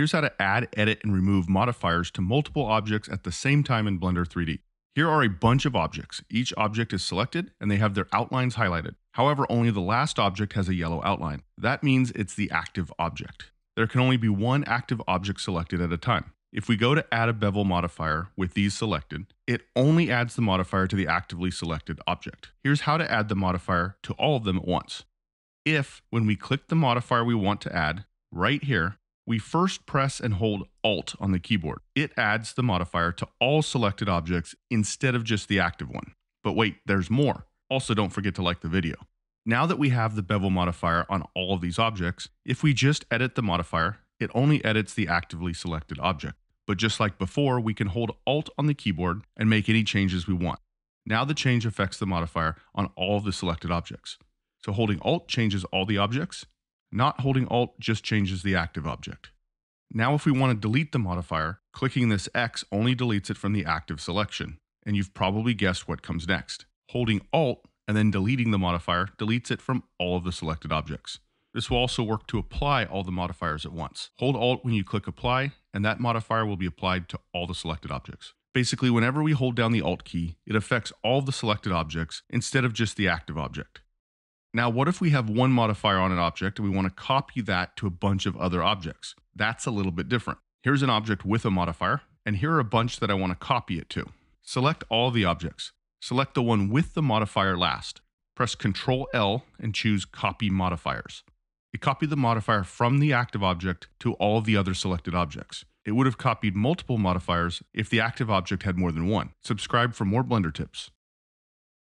Here's how to add, edit, and remove modifiers to multiple objects at the same time in Blender 3D. Here are a bunch of objects. Each object is selected and they have their outlines highlighted. However, only the last object has a yellow outline. That means it's the active object. There can only be one active object selected at a time. If we go to add a bevel modifier with these selected, it only adds the modifier to the actively selected object. Here's how to add the modifier to all of them at once. If, when we click the modifier we want to add, right here, we first press and hold Alt on the keyboard. It adds the modifier to all selected objects instead of just the active one. But wait, there's more. Also, don't forget to like the video. Now that we have the bevel modifier on all of these objects, if we just edit the modifier, it only edits the actively selected object. But just like before, we can hold Alt on the keyboard and make any changes we want. Now the change affects the modifier on all of the selected objects. So holding Alt changes all the objects. Not holding Alt just changes the active object. Now if we want to delete the modifier, clicking this X only deletes it from the active selection. And you've probably guessed what comes next. Holding Alt and then deleting the modifier deletes it from all of the selected objects. This will also work to apply all the modifiers at once. Hold Alt when you click Apply, and that modifier will be applied to all the selected objects. Basically, whenever we hold down the Alt key, it affects all the selected objects instead of just the active object. Now, what if we have one modifier on an object and we want to copy that to a bunch of other objects? That's a little bit different. Here's an object with a modifier, and here are a bunch that I want to copy it to. Select all the objects. Select the one with the modifier last. Press Ctrl L and choose Copy Modifiers. It copied the modifier from the active object to all the other selected objects. It would have copied multiple modifiers if the active object had more than one. Subscribe for more Blender tips.